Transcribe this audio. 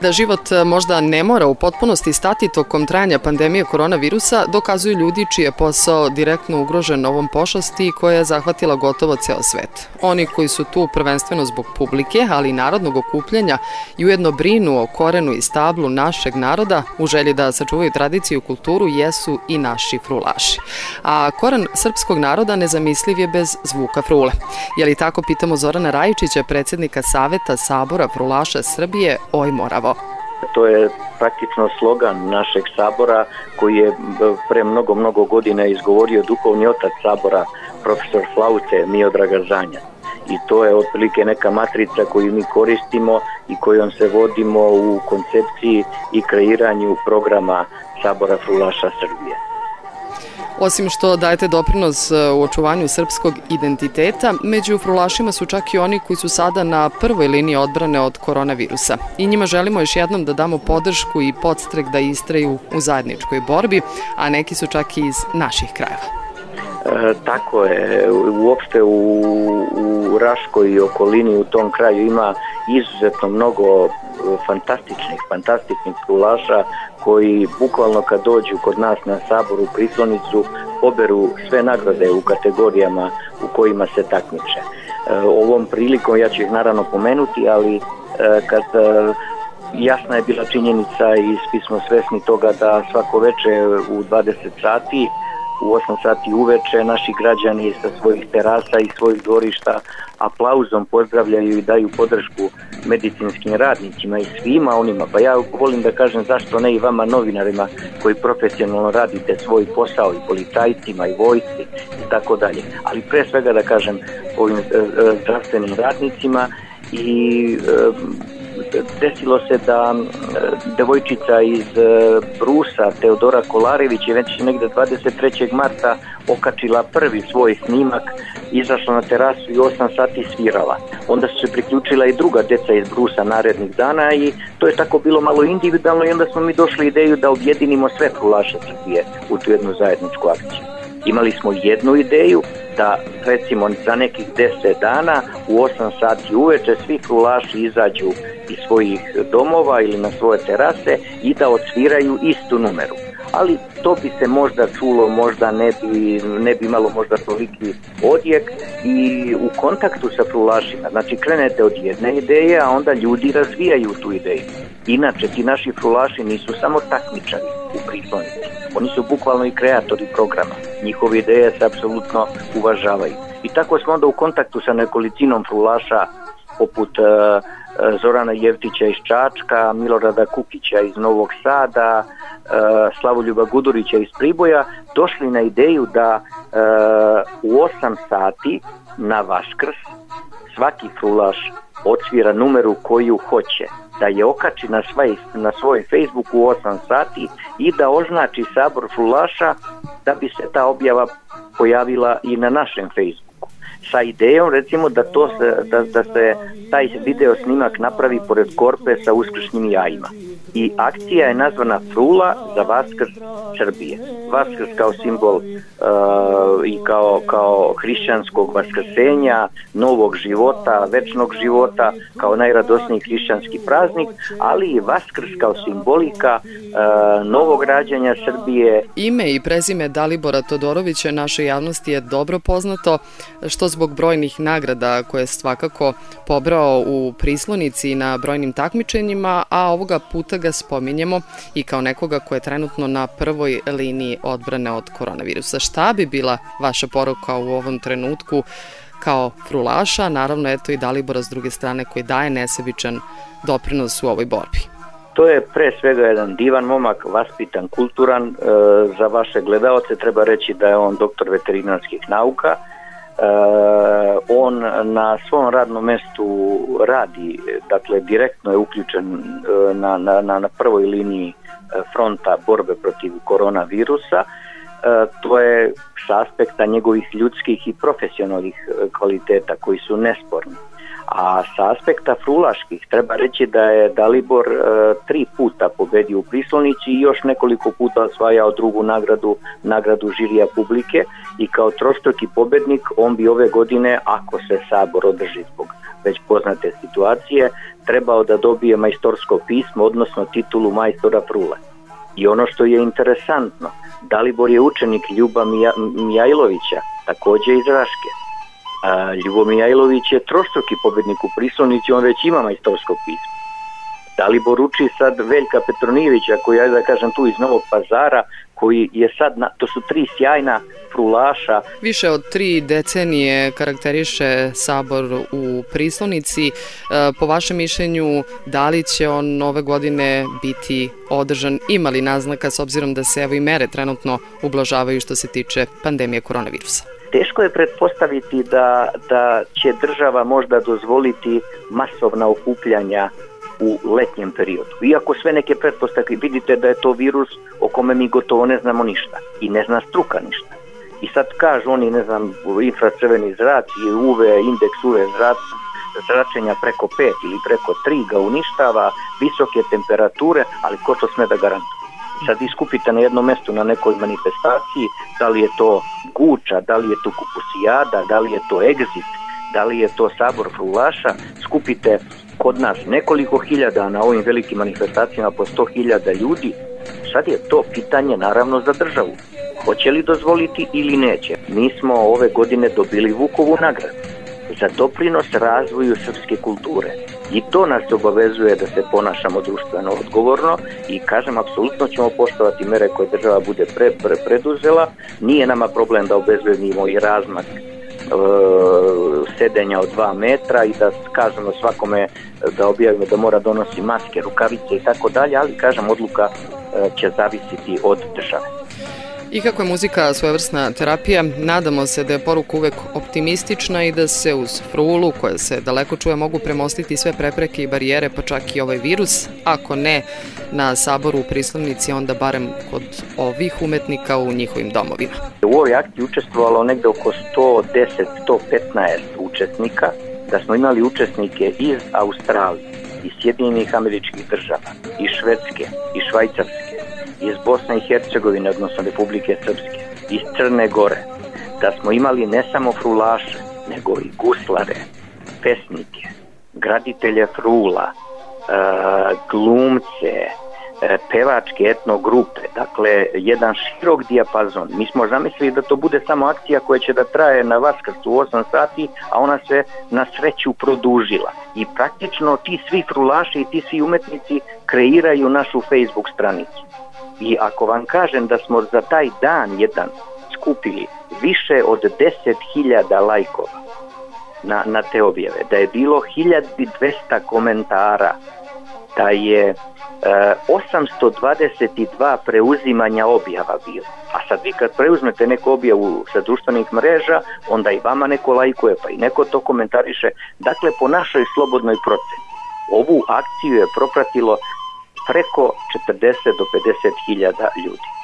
Da život e, možda ne mora u potpunosti stati tokom trajanja pandemije koronavirusa dokazuju ljudi čiji je posao direktno ugrožen ovom pošasti koja je zahvatila gotovo ceo svet. Oni koji su tu prvenstveno zbog publike, ali i narodnog okupljanja i ujedno brinu o korenu i stablu našeg naroda u želji da sačuvaju tradiciju i kulturu jesu i naši frulaši. A koren srpskog naroda nezamisliv je bez zvuka frule. Je li tako pitamo Zorana Rajičića, predsednika Saveta Sabora frulaša Srbije, oj moravo. To je praktično slogan našeg sabora koji je pre mnogo, mnogo godina izgovorio duhovni otac sabora, profesor Flaute Miodraga Zanja. I to je otprilike neka matrica koju mi koristimo i kojom se vodimo u koncepciji i kreiranju programa Sabora Frulaša Srbije. Osim što dajete doprinos e, u očuvanju srpskog identiteta, među frulašima su čak i oni koji su sada na prvoj liniji odbrane od koronavirusa. I njima želimo još jednom da damo podršku i podstrek da istraju u zajedničkoj borbi, a neki su čak i iz naših krajeva. E, tako je, uopšte u, u Raškoj i okolini u tom kraju ima izuzetno mnogo fantastičnih, fantastičnih frulaša koji bukvalno kad dođu kod nas na saboru prislonicu oberu sve nagrade u kategorijama u kojima se takmiče. E, ovom prilikom ja ću ih naravno pomenuti, ali e, kad e, jasna je bila činjenica i svi smo svesni toga da svako veče u 20 sati u 8 sati uveče naši građani sa svojih terasa i svojih dvorišta aplauzom pozdravljaju i daju podršku medicinskim radnicima i svima onima, pa ja volim da kažem zašto ne i vama novinarima koji profesionalno radite svoj posao i policajcima i vojci i tako dalje, ali pre svega da kažem ovim e, e, zdravstvenim radnicima i e, desilo se da devojčica iz Brusa, Teodora Kolarević je već negde 23. marta okačila prvi svoj snimak, izašla na terasu i 8 sati svirala. Onda su se priključila i druga deca iz Brusa narednih dana i to je tako bilo malo individualno i onda smo mi došli ideju da objedinimo sve frulaše Srbije u tu jednu zajedničku akciju. Imali smo jednu ideju da recimo za nekih 10 dana u 8 sati uveče svi frulaši izađu iz svojih domova ili na svoje terase i da odsviraju istu numeru. Ali to bi se možda čulo, možda ne bi, ne bi imalo možda toliki odjek i u kontaktu sa frulašima, znači krenete od jedne ideje, a onda ljudi razvijaju tu ideju. Inače, ti naši frulaši nisu samo takmičari u prislonici, oni su bukvalno i kreatori programa, njihove ideje se apsolutno uvažavaju. I tako smo onda u kontaktu sa nekolicinom frulaša poput uh, Zorana Jevtića iz Čačka, Milorada Kukića iz Novog Sada, Slavoljuba Gudurića iz Priboja, došli na ideju da uh, u 8 sati na Vaskrs svaki frulaš odsvira numeru koju hoće, da je okači na, svoj, na svoj Facebook u 8 sati i da označi sabor frulaša da bi se ta objava pojavila i na našem Facebooku sa idejom recimo da to se, da, da se taj video snimak napravi pored korpe sa uskršnjim jajima. I akcija je nazvana Frula za Vaskrs Srbije. Vaskrs kao simbol uh, i kao, kao hrišćanskog vaskrsenja, novog života, večnog života, kao najradosniji hrišćanski praznik, ali i Vaskrs kao simbolika uh, novog rađanja Srbije. Ime i prezime Dalibora Todorovića našoj javnosti je dobro poznato, što zbog brojnih nagrada koje je svakako pobrao u prislonici na brojnim takmičenjima, a ovoga puta ga spominjemo i kao nekoga ko je trenutno na prvoj liniji odbrane od koronavirusa. Šta bi bila vaša poruka u ovom trenutku kao frulaša, naravno eto i Dalibora s druge strane koji daje nesebičan doprinos u ovoj borbi? To je pre svega jedan divan momak, vaspitan, kulturan. E, za vaše gledaoce treba reći da je on doktor veterinarskih nauka, Uh, on na svom radnom mestu radi, dakle direktno je uključen uh, na, na, na prvoj liniji uh, fronta borbe protiv koronavirusa. Uh, to je sa aspekta njegovih ljudskih i profesionalnih kvaliteta koji su nesporni. A sa aspekta frulaških treba reći da je Dalibor e, tri puta pobedio u Prislonici i još nekoliko puta osvajao drugu nagradu, nagradu žirija publike i kao trostruki pobednik on bi ove godine, ako se sabor održi zbog već poznate situacije, trebao da dobije majstorsko pismo, odnosno titulu majstora Frule. I ono što je interesantno, Dalibor je učenik Ljuba Mija, Mijajlovića, takođe iz Raške. A, Ljubo Mijajlović je trostruki pobednik u Prislovnici, on već ima majstorsko pismo. Dalibor uči sad Veljka Petronijevića, koji je, da kažem, tu iz Novog pazara, koji je sad, na, to su tri sjajna frulaša. Više od tri decenije karakteriše sabor u Prislovnici. E, po vašem mišljenju, da li će on ove godine biti održan? Ima li naznaka s obzirom da se evo i mere trenutno ublažavaju što se tiče pandemije koronavirusa? Teško je pretpostaviti da, da će država možda dozvoliti masovna okupljanja u letnjem periodu. Iako sve neke pretpostavke vidite da je to virus o kome mi gotovo ne znamo ništa i ne zna struka ništa. I sad kažu oni, ne znam, infracrveni zrac i UV, indeks UV zrac, zračenja preko 5 ili preko 3 ga uništava, visoke temperature, ali ko to sme da garantuje? Sad iskupite na jednom mestu na nekoj manifestaciji, da li je to Guča, da li je to Kupusijada, da li je to Exit, da li je to Sabor Frulaša, skupite kod nas nekoliko hiljada na ovim velikim manifestacijama po sto hiljada ljudi, sad je to pitanje naravno za državu. Hoće li dozvoliti ili neće? Mi smo ove godine dobili Vukovu nagradu za doprinos razvoju srpske kulture. I to nas obavezuje da se ponašamo društveno odgovorno i kažem, apsolutno ćemo poštovati mere koje država bude pre, pre, preduzela. Nije nama problem da obezbedimo i razmak sedenja od 2 metra i da kažemo svakome da objavimo da mora donosi maske, rukavice i tako dalje, ali kažem odluka e, će zavisiti od države. I kako je muzika svojevrsna terapija, nadamo se da je poruka uvek optimistična i da se uz frulu, koja se daleko čuje, mogu premostiti sve prepreke i barijere, pa čak i ovaj virus. Ako ne na saboru u Prislovnici, onda barem kod ovih umetnika u njihovim domovima. U ovoj akciji učestvovalo negde oko 110-115 učesnika, da smo imali učesnike iz Australije, iz Sjedinjenih američkih država, iz Švedske, iz Švajcarske, iz Bosne i Hercegovine, odnosno Republike Srpske, iz Crne Gore, da smo imali ne samo frulaše, nego i guslare, pesnike, graditelje frula, glumce, e, pevačke etno grupe, dakle jedan širok dijapazon. Mi smo zamislili da to bude samo akcija koja će da traje na Vaskrstu u 8 sati, a ona se na sreću produžila. I praktično ti svi frulaši i ti svi umetnici kreiraju našu Facebook stranicu. I ako vam kažem da smo za taj dan jedan skupili više od 10.000 lajkova na, na te objave, da je bilo 1200 komentara, da je e, 822 preuzimanja objava bilo. A sad vi kad preuzmete neku objavu sa društvenih mreža, onda i vama neko lajkuje, pa i neko to komentariše. Dakle, po našoj slobodnoj proceni, ovu akciju je propratilo preko 40 do 50 hiljada ljudi.